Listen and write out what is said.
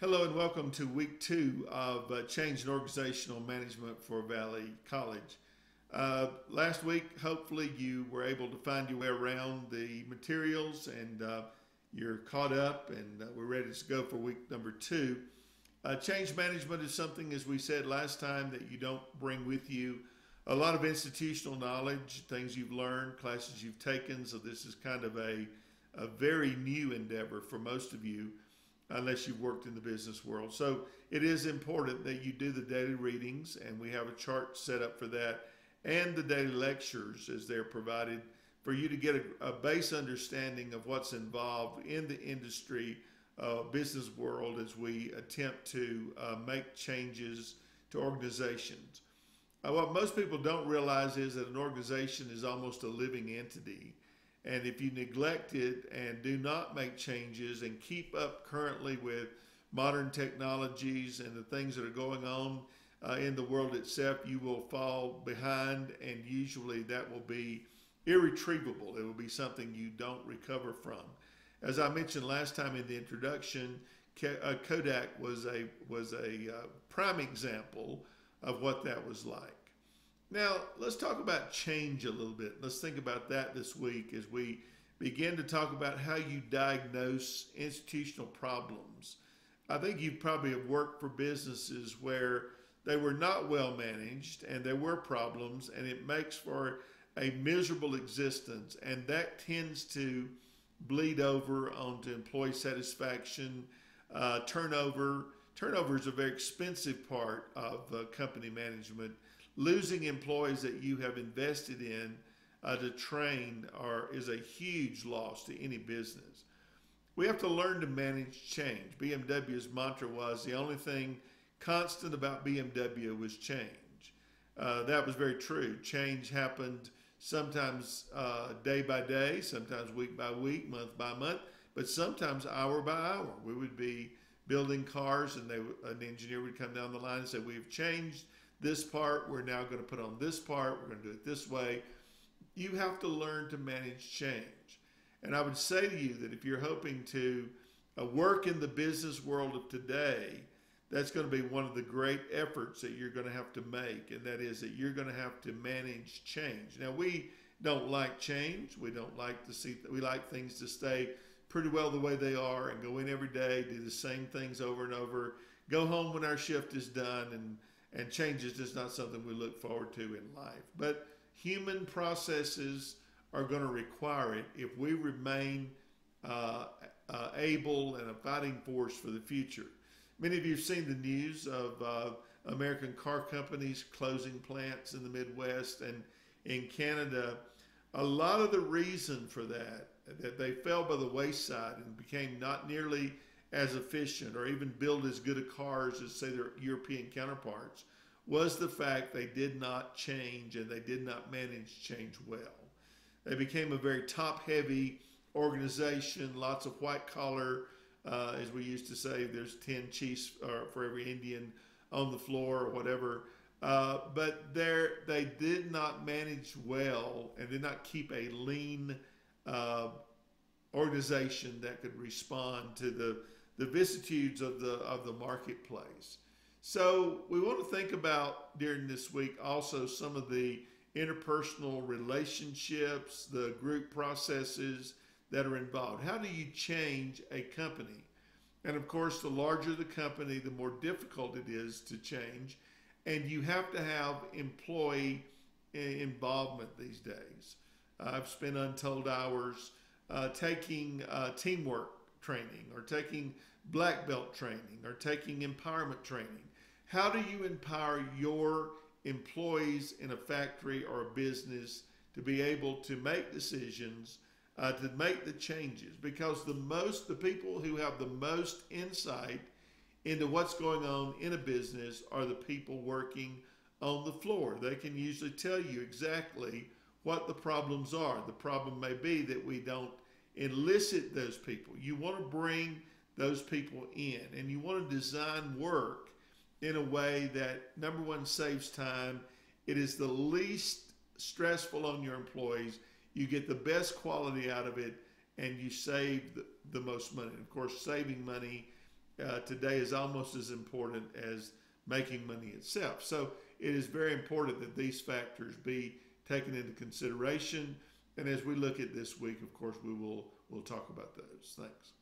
Hello and welcome to week two of uh, Change in Organizational Management for Valley College. Uh, last week, hopefully, you were able to find your way around the materials and uh, you're caught up and uh, we're ready to go for week number two. Uh, change management is something, as we said last time, that you don't bring with you a lot of institutional knowledge, things you've learned, classes you've taken. So, this is kind of a, a very new endeavor for most of you unless you've worked in the business world. So it is important that you do the daily readings, and we have a chart set up for that, and the daily lectures as they're provided for you to get a, a base understanding of what's involved in the industry, uh, business world as we attempt to uh, make changes to organizations. Uh, what most people don't realize is that an organization is almost a living entity. And if you neglect it and do not make changes and keep up currently with modern technologies and the things that are going on uh, in the world itself, you will fall behind, and usually that will be irretrievable. It will be something you don't recover from. As I mentioned last time in the introduction, uh, Kodak was a was a uh, prime example of what that was like. Now, let's talk about change a little bit. Let's think about that this week as we begin to talk about how you diagnose institutional problems. I think you probably have worked for businesses where they were not well managed and there were problems, and it makes for a miserable existence, and that tends to bleed over onto employee satisfaction, uh, turnover. Turnover is a very expensive part of uh, company management losing employees that you have invested in uh, to train are is a huge loss to any business. We have to learn to manage change. BMW's mantra was the only thing constant about BMW was change. Uh, that was very true. Change happened sometimes uh, day by day, sometimes week by week, month by month, but sometimes hour by hour. We would be building cars, and they, an engineer would come down the line and say, "We've changed this part, we're now going to put on this part, we're going to do it this way. You have to learn to manage change. And I would say to you that if you're hoping to uh, work in the business world of today, that's going to be one of the great efforts that you're going to have to make, and that is that you're going to have to manage change. Now, we don't like change. We don't like to see, we like things to stay pretty well the way they are and go in every day, do the same things over and over, go home when our shift is done, and and change is just not something we look forward to in life. But human processes are going to require it if we remain uh, uh, able and a fighting force for the future. Many of you have seen the news of uh, American car companies closing plants in the Midwest and in Canada. A lot of the reason for that, that they fell by the wayside and became not nearly as efficient or even build as good a cars as, say, their European counterparts was the fact they did not change and they did not manage change well. They became a very top heavy organization, lots of white collar, uh, as we used to say, there's 10 chiefs uh, for every Indian on the floor or whatever. Uh, but they did not manage well and did not keep a lean uh, organization that could respond to the the vicissitudes of the of the marketplace. So we want to think about during this week also some of the interpersonal relationships, the group processes that are involved. How do you change a company? And of course, the larger the company, the more difficult it is to change. And you have to have employee involvement these days. I've spent untold hours uh, taking uh, teamwork training or taking black belt training or taking empowerment training. How do you empower your employees in a factory or a business to be able to make decisions, uh, to make the changes? Because the most, the people who have the most insight into what's going on in a business are the people working on the floor. They can usually tell you exactly what the problems are. The problem may be that we don't elicit those people. You want to bring those people in. And you want to design work in a way that, number one, saves time. It is the least stressful on your employees. You get the best quality out of it and you save the, the most money. Of course, saving money uh, today is almost as important as making money itself. So it is very important that these factors be taken into consideration. And as we look at this week, of course, we will we'll talk about those. Thanks.